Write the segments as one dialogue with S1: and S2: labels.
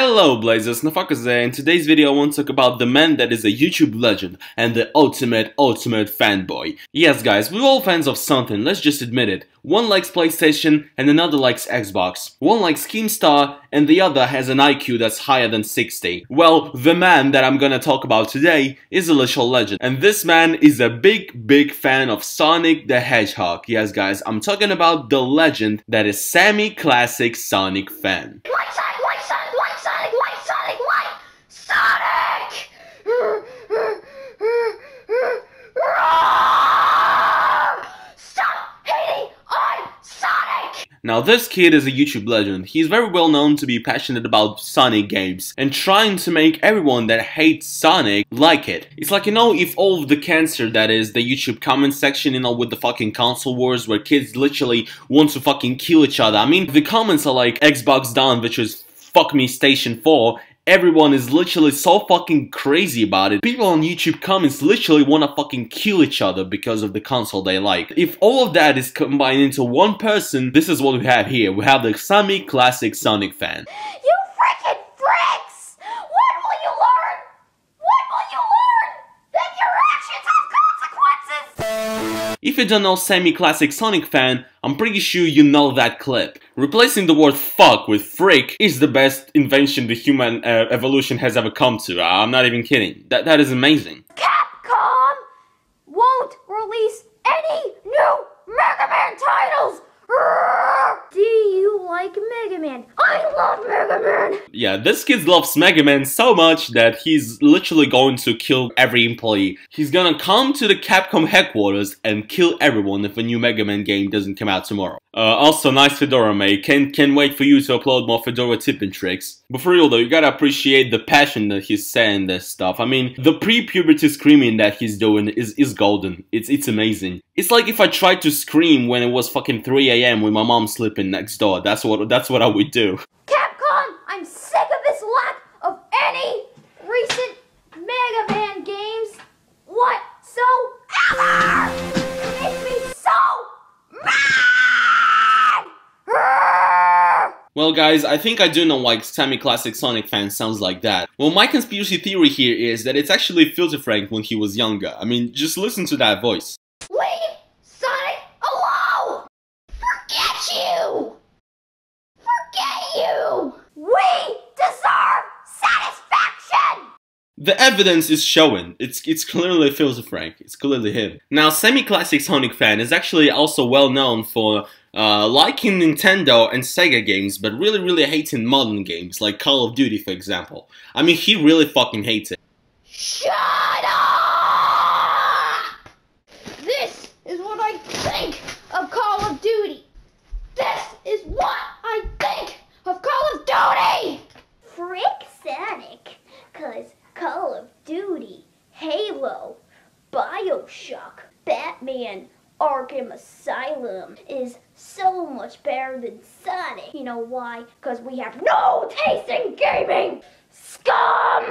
S1: Hello Blazers, Nafakas there. In today's video I want to talk about the man that is a YouTube legend and the ultimate, ultimate fanboy. Yes guys, we're all fans of something, let's just admit it. One likes PlayStation and another likes Xbox. One likes Keemstar and the other has an IQ that's higher than 60. Well, the man that I'm gonna talk about today is a literal legend. And this man is a big, big fan of Sonic the Hedgehog. Yes guys, I'm talking about the legend that is Sammy Classic Sonic fan. Now this kid is a YouTube legend. He's very well known to be passionate about Sonic games and trying to make everyone that hates Sonic like it. It's like, you know, if all of the cancer that is the YouTube comment section, you know, with the fucking console wars where kids literally want to fucking kill each other. I mean, the comments are like Xbox down, which is fuck me station 4 everyone is literally so fucking crazy about it. People on YouTube comments literally wanna fucking kill each other because of the console they like. If all of that is combined into one person, this is what we have here. We have the Sammy Classic Sonic fan.
S2: You
S1: If you don't know Sammy Classic Sonic fan, I'm pretty sure you know that clip. Replacing the word fuck with freak is the best invention the human uh, evolution has ever come to. I'm not even kidding. That, that is amazing.
S2: Capcom won't release any new Mega Man titles! Do you like Mega Man? I love Mega Man!
S1: Yeah, this kid loves Mega Man so much that he's literally going to kill every employee. He's gonna come to the Capcom headquarters and kill everyone if a new Mega Man game doesn't come out tomorrow. Uh, also, nice Fedora mate. Can't, can't wait for you to upload more Fedora tipping tricks. But for real though, you gotta appreciate the passion that he's saying this stuff. I mean, the pre-puberty screaming that he's doing is, is golden. It's, it's amazing. It's like if I tried to scream when it was fucking 3 a.m. with my mom sleeping next door. That's what, that's what I would do.
S2: Capcom, I'm sick
S1: Well guys, I think I do know why Sammy Classic Sonic fan sounds like that. Well my conspiracy theory here is that it's actually Filthy Frank when he was younger. I mean, just listen to that voice.
S2: Leave Sonic alone! Forget you! Forget you! We deserve satisfaction!
S1: The evidence is showing. It's it's clearly Filthy Frank. It's clearly him. Now, Sammy Classic Sonic fan is actually also well known for uh, liking Nintendo and Sega games, but really really hating modern games like Call of Duty, for example. I mean, he really fucking hates it.
S2: Shut up! This is what I think of Call of Duty. This is what I think of Call of Duty! Frick Sonic, cause Call of Duty, Halo, Bioshock, Batman, Arkham Asylum is so much better than Sonic. You know why? Cause we have no taste in gaming! Scum!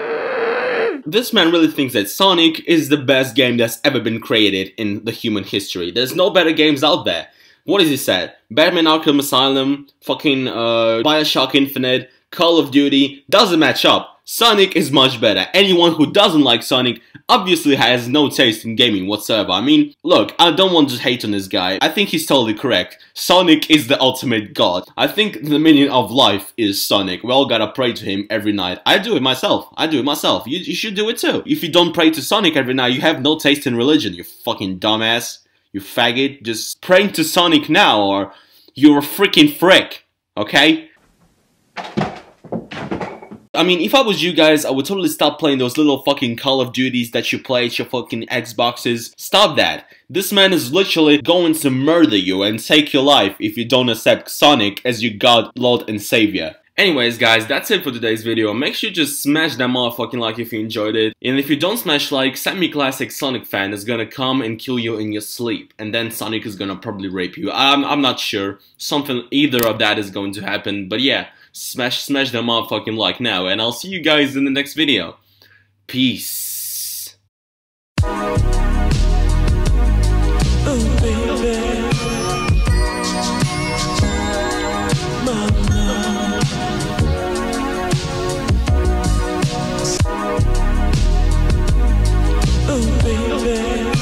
S1: This man really thinks that Sonic is the best game that's ever been created in the human history. There's no better games out there. What is he said? Batman Arkham Asylum, fucking uh, Bioshock Infinite, Call of Duty, doesn't match up. Sonic is much better. Anyone who doesn't like Sonic obviously has no taste in gaming whatsoever. I mean, look, I don't want to hate on this guy. I think he's totally correct. Sonic is the ultimate god. I think the meaning of life is Sonic. We all gotta pray to him every night. I do it myself. I do it myself. You, you should do it too. If you don't pray to Sonic every night, you have no taste in religion, you fucking dumbass. You faggot. Just praying to Sonic now or you're a freaking frick. Okay? I mean, if I was you guys, I would totally stop playing those little fucking Call of Duties that you play at your fucking Xboxes. Stop that. This man is literally going to murder you and take your life if you don't accept Sonic as your god, lord, and savior. Anyways guys, that's it for today's video. Make sure you just smash that motherfucking like if you enjoyed it. And if you don't smash like, Sammy Classic Sonic fan is gonna come and kill you in your sleep. And then Sonic is gonna probably rape you. I'm, I'm not sure. Something, either of that is going to happen. But yeah, smash smash that motherfucking like now and I'll see you guys in the next video. Peace.
S3: Oh,